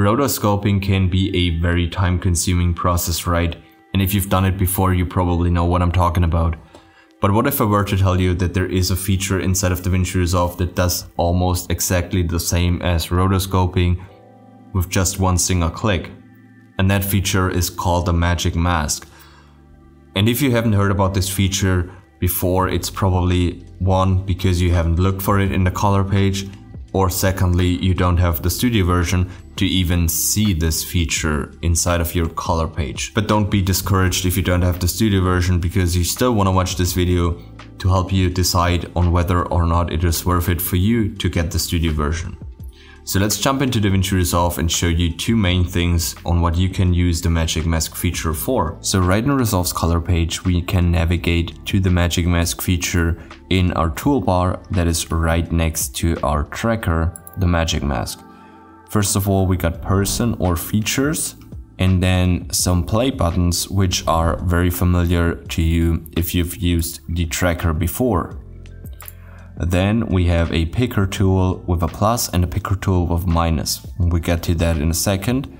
Rotoscoping can be a very time consuming process, right? And if you've done it before, you probably know what I'm talking about. But what if I were to tell you that there is a feature inside of DaVinci Resolve that does almost exactly the same as rotoscoping with just one single click? And that feature is called the Magic Mask. And if you haven't heard about this feature before, it's probably one, because you haven't looked for it in the color page, or secondly, you don't have the studio version to even see this feature inside of your color page. But don't be discouraged if you don't have the studio version because you still want to watch this video to help you decide on whether or not it is worth it for you to get the studio version. So let's jump into DaVinci Resolve and show you two main things on what you can use the Magic Mask feature for. So right in Resolve's color page, we can navigate to the Magic Mask feature in our toolbar that is right next to our tracker, the Magic Mask. First of all, we got person or features and then some play buttons which are very familiar to you if you've used the tracker before. Then we have a picker tool with a plus and a picker tool with minus. We get to that in a second.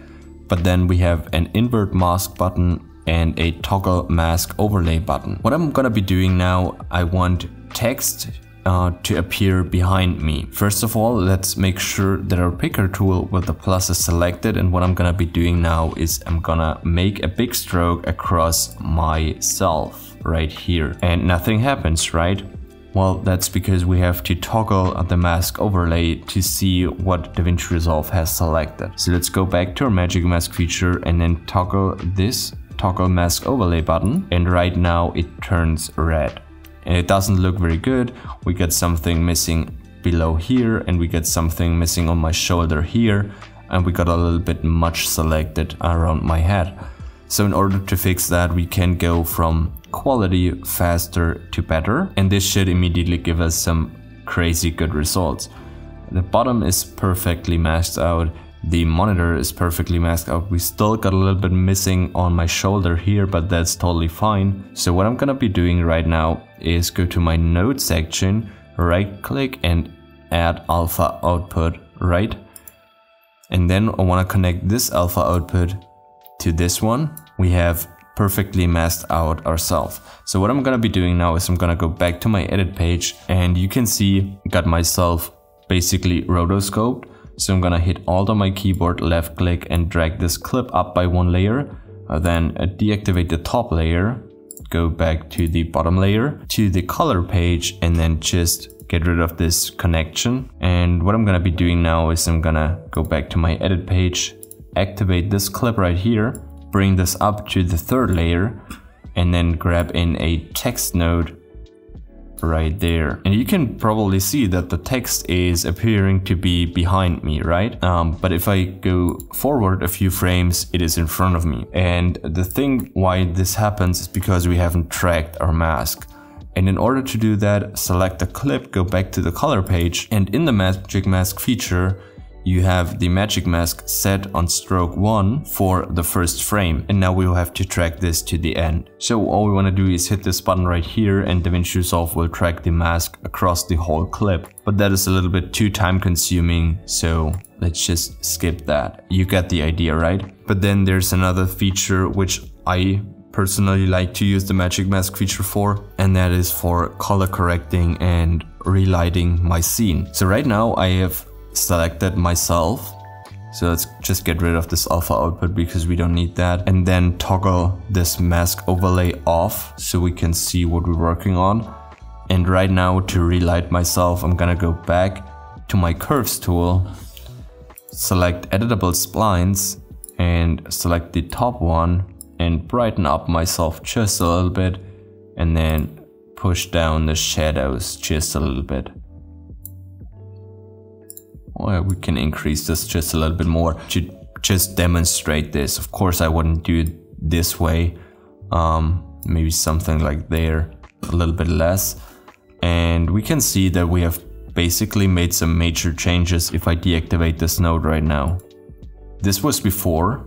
But then we have an invert mask button and a toggle mask overlay button. What I'm gonna be doing now, I want text uh, to appear behind me. First of all, let's make sure that our picker tool with the plus is selected and what I'm gonna be doing now is I'm gonna make a big stroke across myself right here and nothing happens, right? Well, that's because we have to toggle the mask overlay to see what DaVinci Resolve has selected. So let's go back to our Magic Mask feature and then toggle this toggle mask overlay button. And right now it turns red. And it doesn't look very good. We get something missing below here and we get something missing on my shoulder here. And we got a little bit much selected around my head. So in order to fix that, we can go from quality faster to better. And this should immediately give us some crazy good results. The bottom is perfectly masked out. The monitor is perfectly masked out. We still got a little bit missing on my shoulder here, but that's totally fine. So what I'm gonna be doing right now is go to my node section, right click and add alpha output, right? And then I wanna connect this alpha output to this one. We have perfectly masked out ourselves. So what I'm gonna be doing now is I'm gonna go back to my edit page and you can see got myself basically rotoscoped. So I'm gonna hit Alt on my keyboard, left click and drag this clip up by one layer. Uh, then uh, deactivate the top layer, go back to the bottom layer, to the color page and then just get rid of this connection. And what I'm gonna be doing now is I'm gonna go back to my edit page, activate this clip right here bring this up to the third layer and then grab in a text node right there. And you can probably see that the text is appearing to be behind me, right? Um, but if I go forward a few frames, it is in front of me. And the thing why this happens is because we haven't tracked our mask. And in order to do that, select the clip, go back to the color page, and in the Magic Mask feature, you have the magic mask set on stroke 1 for the first frame and now we will have to track this to the end. So all we want to do is hit this button right here and DaVinci Resolve will track the mask across the whole clip. But that is a little bit too time consuming so let's just skip that. You get the idea right? But then there's another feature which I personally like to use the magic mask feature for and that is for color correcting and relighting my scene. So right now I have selected myself. So let's just get rid of this alpha output because we don't need that. And then toggle this mask overlay off so we can see what we're working on. And right now to relight myself, I'm gonna go back to my curves tool, select editable splines and select the top one and brighten up myself just a little bit and then push down the shadows just a little bit or we can increase this just a little bit more to just demonstrate this. Of course, I wouldn't do it this way. Um, maybe something like there, a little bit less. And we can see that we have basically made some major changes if I deactivate this node right now. This was before,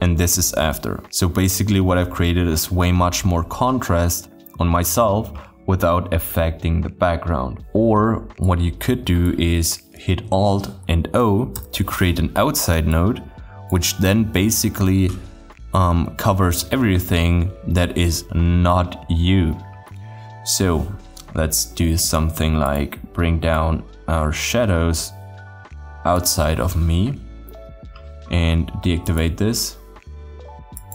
and this is after. So basically what I've created is way much more contrast on myself without affecting the background. Or what you could do is hit Alt and O to create an outside node, which then basically um, covers everything that is not you. So let's do something like bring down our shadows outside of me and deactivate this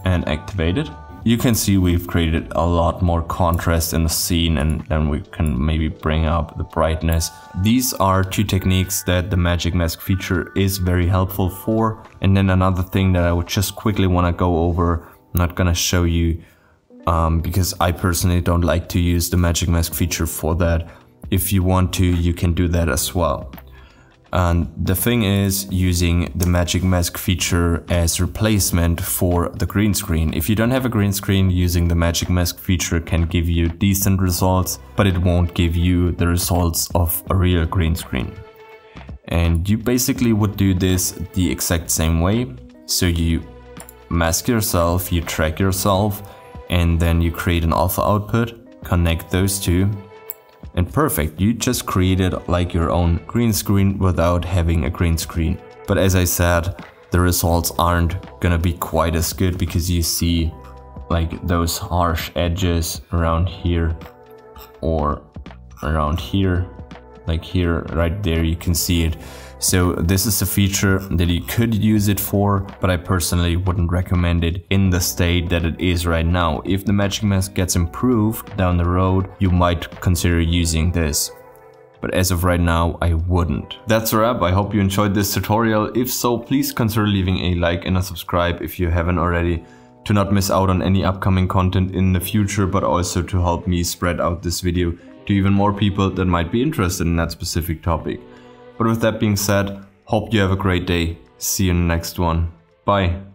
and activate it you can see we've created a lot more contrast in the scene and then we can maybe bring up the brightness. These are two techniques that the Magic Mask feature is very helpful for. And then another thing that I would just quickly want to go over, I'm not gonna show you um, because I personally don't like to use the Magic Mask feature for that. If you want to, you can do that as well. And the thing is using the Magic Mask feature as replacement for the green screen. If you don't have a green screen, using the Magic Mask feature can give you decent results, but it won't give you the results of a real green screen. And you basically would do this the exact same way. So you mask yourself, you track yourself, and then you create an alpha output, connect those two, and perfect, you just created like your own green screen without having a green screen. But as I said, the results aren't gonna be quite as good because you see like those harsh edges around here or around here like here right there you can see it so this is a feature that you could use it for, but I personally wouldn't recommend it in the state that it is right now. If the Magic Mask gets improved down the road, you might consider using this. But as of right now, I wouldn't. That's a wrap, I hope you enjoyed this tutorial. If so, please consider leaving a like and a subscribe if you haven't already to not miss out on any upcoming content in the future, but also to help me spread out this video to even more people that might be interested in that specific topic. But with that being said, hope you have a great day. See you in the next one. Bye.